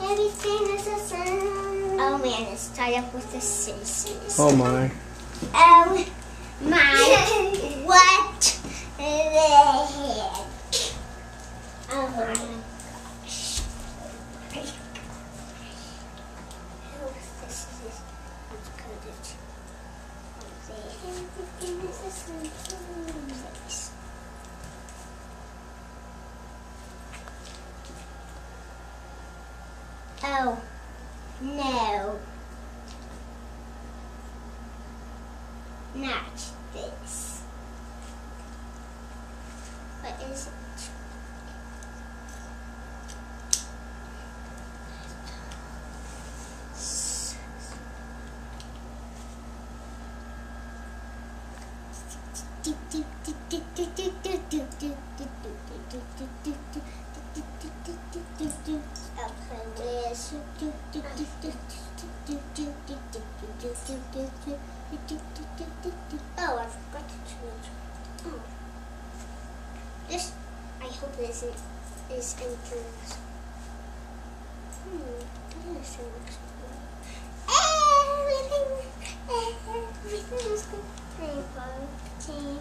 Everything is a sound. Oh man, it's tied up with the scissors. Oh my. Oh my. what the heck? Oh my gosh. Oh, Oh, no. Not this. What is it? Oh, I forgot to change. Oh. This, I hope this is, is improved. Hmm, this looks Everything, everything is good. Rainbow team,